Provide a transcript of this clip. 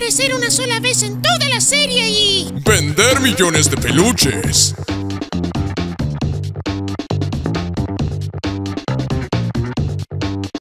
aparecer una sola vez en toda la serie y... Vender millones de peluches.